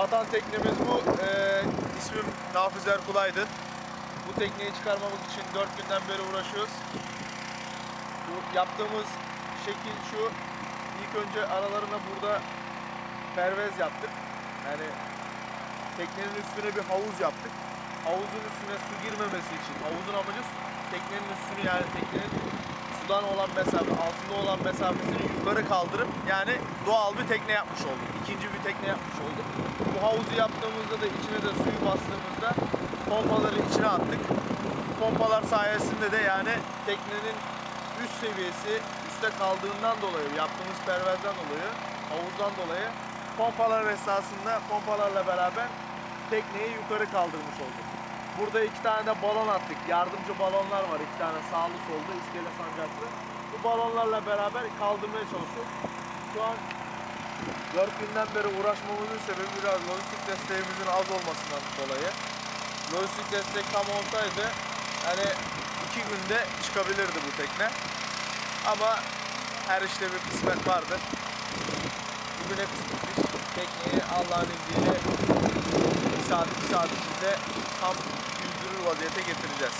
Batan teknemiz bu. Ee, ismim Nafiz Erkul Bu tekneyi çıkarmamak için 4 günden beri uğraşıyoruz. Bu yaptığımız şekil şu. İlk önce aralarına burada pervez yaptık. Yani teknenin üstüne bir havuz yaptık. Havuzun üstüne su girmemesi için. Havuzun amacı teknenin üstünü yani teknenin sudan olan mesafe, altında olan mesafesini yukarı kaldırıp yani doğal bir tekne yapmış olduk. İkinci bir tekne yapmış olduk. Bu havuzu yaptığımızda da içine de suyu bastığımızda pompaları içine attık. Pompalar sayesinde de yani teknenin üst seviyesi üstte kaldığından dolayı yaptığımız pervezden dolayı havuzdan dolayı pompalar esasında pompalarla beraber tekneyi yukarı kaldırmış olduk. Burada iki tane de balon attık. Yardımcı balonlar var. iki tane sağlı solda iskele sancaklı. Bu balonlarla beraber kaldırmaya çalışıyoruz. Şu an 4 günden beri uğraşmamızın sebebi biraz lojistik desteğimizin az olmasından dolayı. Lojistik destek tam olsaydı hani iki günde çıkabilirdi bu tekne. Ama her işte bir kısmet vardır. Bugüne kısmetmiş tekneyi Allah'ın izniyle bir saat, bir saat içinde tam yüzdürür vaziyete getireceğiz.